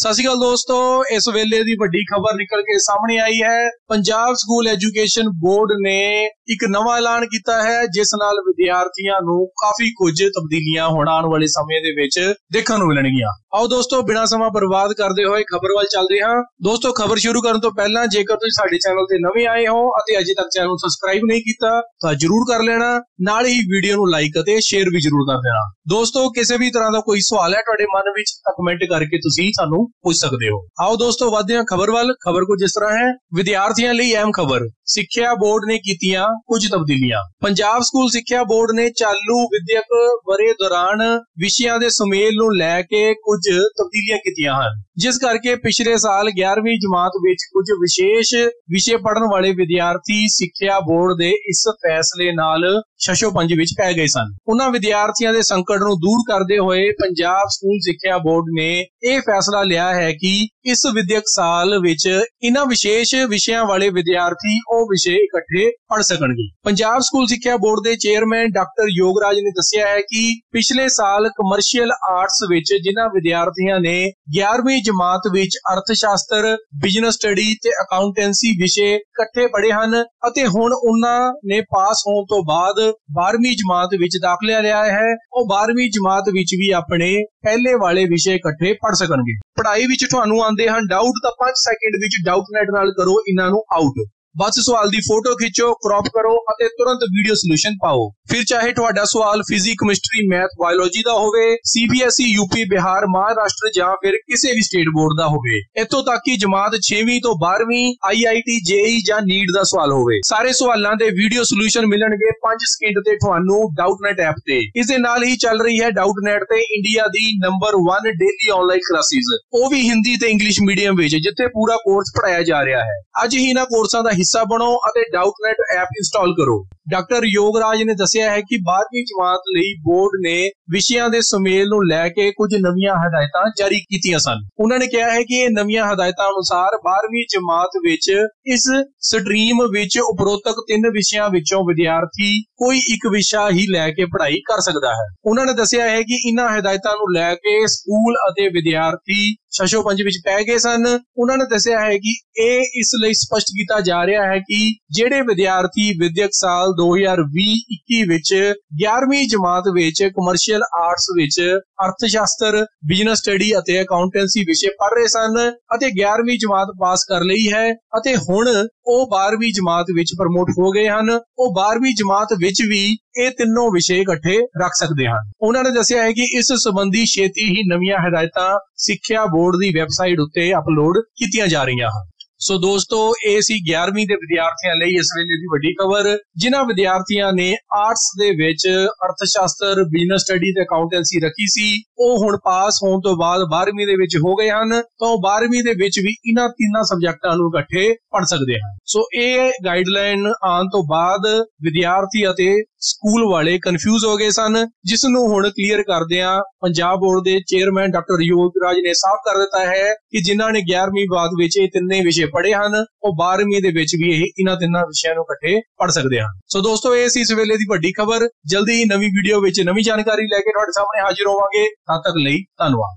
ਸਤਿ ਸ਼੍ਰੀ ਅਕਾਲ ਦੋਸਤੋ, ਇਸ ਵੇਲੇ ਦੀ ਵੱਡੀ ਖਬਰ ਨਿਕਲ ਕੇ ਸਾਹਮਣੇ ਆਈ ਹੈ। ਪੰਜਾਬ ਸਕੂਲ ਐਜੂਕੇਸ਼ਨ ਬੋਰਡ ਨੇ ਇੱਕ ਨਵਾਂ ਐਲਾਨ ਕੀਤਾ ਹੈ, ਜਿਸ ਨਾਲ ਵਿਦਿਆਰਥੀਆਂ ਨੂੰ ਕਾਫੀ ਕੁਝ ਤਬਦੀਲੀਆਂ ਹੋਣ ਆਉਣ ਵਾਲੇ ਸਮੇਂ ਦੇ ਵਿੱਚ ਦੇਖਣ ਨੂੰ ਮਿਲਣਗੀਆਂ। ਆਓ ਦੋਸਤੋ, ਬਿਨਾਂ ਸਮਾਂ ਬਰਬਾਦ ਕਰਦੇ ਹੋਏ ਖਬਰ ਵੱਲ ਚੱਲਦੇ ਹਾਂ। ਦੋਸਤੋ, ਖਬਰ ਸ਼ੁਰੂ ਕਰਨ ਤੋਂ ਪਹਿਲਾਂ ਜੇਕਰ ਤੁਸੀਂ ਸਾਡੇ ਚੈਨਲ ਤੇ ਨਵੇਂ ਆਏ ਹੋ ਅਤੇ ਅਜੇ ਤੱਕ ਚੈਨਲ ਨੂੰ ਸਬਸਕ੍ਰਾਈਬ ਨਹੀਂ ਕੀਤਾ, ਤਾਂ ਜਰੂਰ ਕਰ ਲੈਣਾ। ਨਾਲ ਹੀ ਵੀਡੀਓ ਨੂੰ ਲਾਈਕ ਅਤੇ ਸ਼ੇਅਰ ਵੀ ਜਰੂਰ ਕਰ ਦੇਣਾ। ਦੋਸਤੋ, ਕਿਸੇ ਵੀ ਤਰ੍ਹਾਂ ਦਾ ਕੋਈ ਸਵਾਲ ਹੈ ਤੁਹਾਡੇ ਮਨ ਵਿੱਚ, ਤਾਂ ਕਮੈਂਟ ਕਰਕੇ ਤੁਸੀਂ ਸਾਨੂੰ ਪੁੱਛ ਸਕਦੇ ਹੋ। ਆਓ ਦੋਸਤੋ, ਵਧਦੇ ਹਾਂ ਖਬਰ ਵੱਲ। ਖਬਰ ਕੁਝ ਇਸ ਤਰ੍ਹਾਂ ਹੈ। ਵਿਦਿਆਰਥੀਆਂ ਲਈ ਅਹਿਮ ਖਬਰ, ਸਿੱਖਿਆ ਬੋਰਡ ਨੇ ਕੀਤੀਆਂ ਕੁਝ ਤਬਦੀਲੀਆਂ। ਪੰਜਾਬ ਸਕੂਲ ਸਿੱਖਿਆ ਬੋਰਡ ਨੇ ਚਾਲੂ ਵਿਦਿਅਕ ਵਰੇ ਦੌਰਾਨ ਵਿਸ਼ਿਆਂ ਦੇ ਸੁਮੇਲ ਨੂੰ ਲੈ ਕੇ ਕੁਝ ਤਬਦੀਲੀਆਂ ਕੀਤੀਆਂ ਹਨ। ਜਿਸ ਕਰਕੇ ਪਿਛਲੇ ਸਾਲ 11ਵੀਂ ਜਮਾਤ ਵਿੱਚ ਕੁਝ ਵਿਸ਼ੇਸ਼ ਵਿਸ਼ੇ ਪੜਨ ਵਾਲੇ ਵਿਦਿਆਰਥੀ ਸਿੱਖਿਆ ਬੋਰਡ ਦੇ ਇਸ ਫੈਸਲੇ ਨਾਲ ਸ਼ਸ਼ੋ ਪੰਜ ਵਿੱਚ ਪੈ ਗਏ ਸਨ। ਉਹਨਾਂ ਵਿਦਿਆਰਥੀਆਂ ਦੇ ਸੰਕਟ ਨੂੰ ਦੂਰ ਕਰਦੇ ਹੋਏ ਪੰਜਾਬ ਸਕੂਲ ਸਿੱਖਿਆ ਬੋਰਡ ਨੇ ਇਹ ਫੈਸਲਾ ਲਿਆ ਹੈ ਕਿ ਇਸ ਵਿਦਿਅਕ ਸਾਲ ਵਿੱਚ ਇਹਨਾਂ ਵਿਸ਼ੇਸ਼ ਵਿਸ਼ਿਆਂ ਵਾਲੇ ਵਿਦਿਆਰਥੀ ਉਹ ਵਿਸ਼ੇ ਇਕੱਠੇ ਪੜ੍ਹ ਸਕਣਗੇ। ਪੰਜਾਬ ਸਕੂਲ ਸਿੱਖਿਆ ਬੋਰਡ ਦੇ ਚੇਅਰਮੈਨ ਡਾਕਟਰ ਯੋਗਰਾਜ ਨੇ ਦੱਸਿਆ ਹੈ ਕਿ ਪਿਛਲੇ ਸਾਲ ਕਮਰਸ਼ੀਅਲ ਆਰਟਸ ਵਿੱਚ ਜਿਨ੍ਹਾਂ ਵਿਦਿਆਰਥੀਆਂ ਨੇ 11ਵੀਂ ਜਮਾਤ ਵਿੱਚ ਅਰਥ ਸ਼ਾਸਤਰ ਬਿਜ਼ਨਸ ਸਟੱਡੀ ਤੇ ਅਕਾਊਂਟੈਂਸੀ ਵਿਸ਼ੇ ਇਕੱਠੇ ਪੜ੍ਹੇ ਹਨ ਅਤੇ ਹੁਣ ਉਹਨਾਂ ਨੇ ਪਾਸ ਹੋਣ ਤੋਂ ਬਾਅਦ 12ਵੀਂ ਜਮਾਤ ਵਿੱਚ ਦਾਖਲਾ ਲਿਆ ਹੈ। ਉਹ 12ਵੀਂ ਜਮਾਤ ਵਿੱਚ ਵੀ ਆਪਣੇ ਪਹਿਲੇ ਵਾਲੇ ਵਿਸ਼ੇ ਇਕੱਠੇ ਪੜ੍ਹ ਸਕਣਗੇ। ਪੜ੍ਹਾਈ ਵਿੱਚ ਤੁਹਾਨੂੰ ਆਉਂਦੇ ਹਨ ਡਾਊਟ ਤਾਂ 5 ਸੈਕਿੰਡ ਵਿੱਚ ਡਾਊਟ ਨੈਟ ਨਾਲ ਕਰੋ, ਇਹਨਾਂ ਨੂੰ ਆਊਟ ਬਸ ਸਵਾਲ ਦੀ ਫੋਟੋ ਖਿੱਚੋ ਕ੍ਰੌਪ ਕਰੋ ਅਤੇ ਤੁਰੰਤ ਵੀਡੀਓ ਸੋਲੂਸ਼ਨ ਪਾਓ। ਫਿਰ ਚਾਹੇ ਤੁਹਾਡਾ ਸਵਾਲ ਫਿਜ਼ਿਕ ਕੈਮਿਸਟਰੀ ਮੈਥ ਬਾਇਓਲੋਜੀ ਦਾ ਹੋਵੇ ਸੀਬੀਐਸਈ ਯੂਪੀ ਬਿਹਾਰ, ਮਹਾਰਾਸ਼ਟਰ ਜਾਂ ਫਿਰ ਕਿਸੇ ਵੀ ਸਟੇਟ ਬੋਰਡ ਦਾ ਹੋਵੇ। ਇਤੋਂ ਤੱਕ ਕਿ ਜਮਾਤ 6ਵੀਂ ਤੋਂ 12ਵੀਂ ਆਈਆਈਟੀ ਜੇਈ ਜਾਂ ਨੀਟ ਦਾ ਸਵਾਲ ਹੋਵੇ। ਸਾਰੇ ਸਵਾਲਾਂ ਦੇ ਵੀਡੀਓ ਸੋਲੂਸ਼ਨ ਮਿਲਣਗੇ 5 ਸਕਿੰਟ ਤੇ ਤੁਹਾਨੂੰ ਡਾਊਟਨੈਟ ਐਪ ਤੇ। ਇਸ ਦੇ ਨਾਲ ਹੀ ਚੱਲ ਰਹੀ ਹੈ ਡਾਊਟਨੈਟ ਤੇ ਇੰਡੀਆ ਦੀ ਨੰਬਰ 1 ਡੇਲੀ ਆਨਲਾਈਨ ਕਲਾਸਿਸ ਉਹ ਵੀ ਹਿੰਦੀ ਤੇ ਇੰਗਲਿਸ਼ ਮੀਡੀਅਮ ਵਿੱਚ, ਜਿੱਥੇ ਪੂਰਾ ਕੋਰਸ ਪੜਾਇਆ ਜਾ ਰਿਹਾ ਹੈ। ਅੱਜ ਹੀ ਇਹਨਾਂ ਕੋਰਸਾਂ ਦਾ ਹਿੱਸਾ ਬਣੋ ਅਤੇ ਡਾਊਟਨੈਟ ਐਪ ਇੰਸਟਾਲ ਕਰੋ। ਡਾਕਟਰ ਯੋਗਰਾਜ ਨੇ ਦੱਸਿਆ ਹੈ ਕਿ 12ਵੀਂ ਜਮਾਤ ਲਈ ਬੋਰਡ ਨੇ ਵਿਸ਼ਿਆਂ ਦੇ ਸੁਮੇਲ ਨੂੰ ਲੈ ਕੇ ਕੁਝ ਨਵੀਆਂ ਹਦਾਇਤਾਂ ਜਾਰੀ ਕੀਤੀਆਂ ਸਨ। ਉਹਨਾਂ ਨੇ ਕਿਹਾ ਹੈ ਕਿ ਇਹ ਨਵੀਆਂ ਹਦਾਇਤਾਂ ਅਨੁਸਾਰ 12ਵੀਂ ਜਮਾਤ ਵਿੱਚ ਇਸ ਸਟਰੀਮ ਵਿੱਚ ਉਪਰੋਕਤ ਤਿੰਨ ਵਿਸ਼ਿਆਂ ਵਿੱਚੋਂ ਵਿਦਿਆਰਥੀ ਕੋਈ ਇੱਕ ਵਿਸ਼ਾ ਹੀ ਲੈ ਕੇ ਪੜ੍ਹਾਈ ਕਰ ਸਕਦਾ ਹੈ। ਉਹਨਾਂ ਨੇ ਦੱਸਿਆ ਹੈ ਕਿ ਇਨ੍ਹਾਂ ਹਦਾਇਤਾਂ ਨੂੰ ਲੈ ਕੇ ਸਕੂਲ ਅਤੇ ਵਿਦਿਆਰਥੀ ਸ਼ਸ਼ੋ ਪੰਜ ਵਿੱਚ ਪੈ ਗਏ ਸਨ। ਉਹਨਾਂ ਨੇ ਦੱਸਿਆ ਹੈ ਕਿ ਇਹ ਇਸ ਲਈ ਸਪਸ਼ਟ ਕੀਤਾ ਜਾ ਰਿਹਾ ਹੈ ਕਿ ਜਿਹੜੇ ਵਿਦਿਆਰਥੀ ਵਿਦਿਅਕ ਸਾਲ 2020-21 ਵਿੱਚ 11ਵੀਂ ਜਮਾਤ ਵਿੱਚ ਕਮਰਸ਼ੀਅਲ ਆਰਟਸ ਵਿੱਚ ਅਰਥ ਬਿਜ਼ਨਸ ਸਟੱਡੀ ਅਤੇ ਅਕਾਊਂਟੈਂਸੀ ਵਿਸ਼ੇ ਪੜ੍ਹ ਰਹੇ ਸਨ ਅਤੇ 11ਵੀਂ ਜਮਾਤ ਪਾਸ ਕਰ ਲਈ ਹੈ ਅਤੇ ਹੁਣ ਉਹ 12ਵੀਂ ਜਮਾਤ ਵਿੱਚ ਪ੍ਰਮੋਟ ਹੋ ਗਏ ਹਨ। ਉਹ 12ਵੀਂ ਜਮਾਤ ਵਿੱਚ ਵੀ ਇਹ ਤਿੰਨੋਂ ਵਿਸ਼ੇ ਇਕੱਠੇ ਰੱਖ ਸਕਦੇ ਹਨ। ਉਹਨਾਂ ਨੇ ਦੱਸਿਆ ਹੈ ਕਿ ਇਸ ਸੰਬੰਧੀ ਛੇਤੀ ਹੀ ਨਵੀਆਂ ਹਦਾਇਤਾਂ ਸਿੱਖਿਆ ਬੋਰਡ ਦੀ ਵੈਬਸਾਈਟ ਉੱਤੇ ਅਪਲੋਡ ਕੀਤੀਆਂ ਜਾ ਰਹੀਆਂ ਹਨ। ਸੋ ਦੋਸਤੋ ਇਹ ਸੀ 11ਵੀਂ ਦੇ ਵਿਦਿਆਰਥੀਆਂ ਲਈ ਇਸ ਵੇਲੇ ਦੀ ਵੱਡੀ ਖਬਰ ਜਿਨ੍ਹਾਂ ਵਿਦਿਆਰਥੀਆਂ ਨੇ ਆਰਟਸ ਦੇ ਵਿੱਚ ਅਰਥ ਸ਼ਾਸਤਰ ਬਿਜ਼ਨਸ ਸਟੱਡੀ ਤੇ ਅਕਾਊਂਟੈਂਸੀ ਰੱਖੀ ਸੀ ਉਹ ਹੁਣ ਪਾਸ ਹੋਣ ਤੋਂ ਬਾਅਦ 12ਵੀਂ ਦੇ ਵਿੱਚ ਹੋ ਗਏ ਹਨ ਤਾਂ ਉਹ 12ਵੀਂ ਦੇ ਵਿੱਚ ਵੀ ਇਹਨਾਂ ਤਿੰਨਾਂ ਸਬਜੈਕਟਾਂ ਨੂੰ ਇਕੱਠੇ ਪੜ੍ਹ ਸਕਦੇ ਹਨ ਸੋ ਇਹ ਗਾਈਡਲਾਈਨ ਆਉਣ ਤੋਂ ਬਾਅਦ ਵਿਦਿਆਰਥੀ ਅਤੇ ਸਕੂਲ ਵਾਲੇ ਕਨਫਿਊਜ਼ ਹੋ ਗਏ ਸਨ ਜਿਸ ਨੂੰ ਹੁਣ ਕਲੀਅਰ ਕਰਦਿਆਂ ਪੰਜਾਬ ਬੋਰਡ ਦੇ ਚੇਅਰਮੈਨ ਡਾਕਟਰ ਯੋਗਰਾਜ ਨੇ ਸਾਫ਼ ਕਰ ਦਿੱਤਾ ਹੈ ਕਿ ਜਿਨ੍ਹਾਂ ਨੇ 11ਵੀਂ ਬਾਅਦ ਵਿੱਚ ਇਹ ਤਿੰਨੇ ਵਿਸ਼ੇ ਪੜ੍ਹੇ ਹਨ, ਉਹ 12ਵੀਂ ਦੇ ਵਿੱਚ ਵੀ ਇਹ ਇਹਨਾਂ ਤਿੰਨਾਂ ਵਿਸ਼ਿਆਂ ਨੂੰ ਇਕੱਠੇ ਪੜ੍ਹ ਸਕਦੇ ਹਨ। ਸੋ ਦੋਸਤੋ, ਇਹ ਸੀ ਇਸ ਵੇਲੇ ਦੀ ਵੱਡੀ ਖਬਰ। ਜਲਦੀ ਹੀ ਨਵੀਂ ਵੀਡੀਓ ਵਿੱਚ ਨਵੀਂ ਜਾਣਕਾਰੀ ਲੈ ਕੇ ਤੁਹਾਡੇ ਸਾਹਮਣੇ ਹਾਜ਼ਰ ਹੋਵਾਂਗੇ। ਤਦ ਤੱਕ ਲਈ ਧੰਨਵਾਦ।